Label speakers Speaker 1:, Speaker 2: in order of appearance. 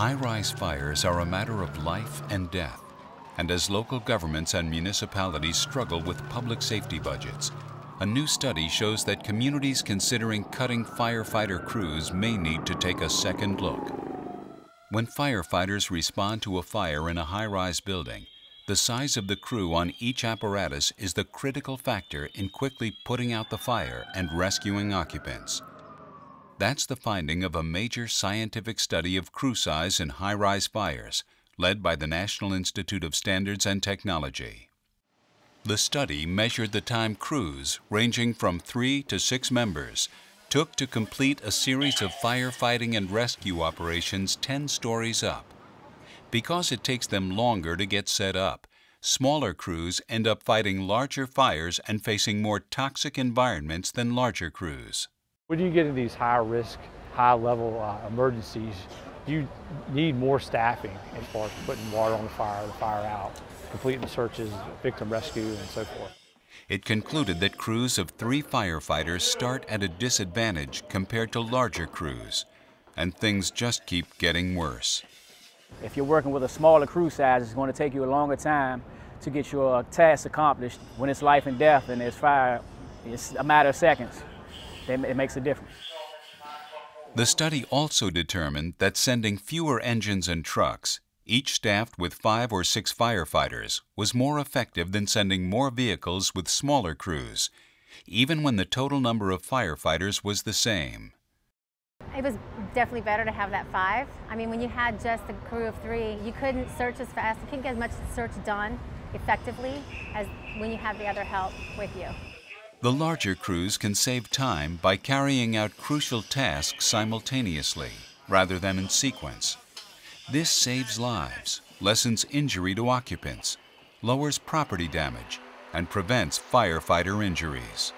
Speaker 1: High-rise fires are a matter of life and death. And as local governments and municipalities struggle with public safety budgets, a new study shows that communities considering cutting firefighter crews may need to take a second look. When firefighters respond to a fire in a high-rise building, the size of the crew on each apparatus is the critical factor in quickly putting out the fire and rescuing occupants. That's the finding of a major scientific study of crew size in high-rise fires, led by the National Institute of Standards and Technology. The study measured the time crews, ranging from three to six members, took to complete a series of firefighting and rescue operations 10 stories up. Because it takes them longer to get set up, smaller crews end up fighting larger fires and facing more toxic environments than larger crews.
Speaker 2: When you get into these high risk, high level uh, emergencies, you need more staffing as far as putting water on the fire, the fire out completing searches, victim rescue, and so forth.
Speaker 1: It concluded that crews of three firefighters start at a disadvantage compared to larger crews, and things just keep getting worse.
Speaker 3: If you're working with a smaller crew size, it's going to take you a longer time to get your task accomplished. When it's life and death and there's fire, it's a matter of seconds. It makes a difference.
Speaker 1: The study also determined that sending fewer engines and trucks each staffed with five or six firefighters, was more effective than sending more vehicles with smaller crews, even when the total number of firefighters was the same.
Speaker 4: It was definitely better to have that five. I mean, when you had just a crew of three, you couldn't search as fast, you couldn't get as much search done effectively as when you have the other help with you.
Speaker 1: The larger crews can save time by carrying out crucial tasks simultaneously, rather than in sequence. This saves lives, lessens injury to occupants, lowers property damage, and prevents firefighter injuries.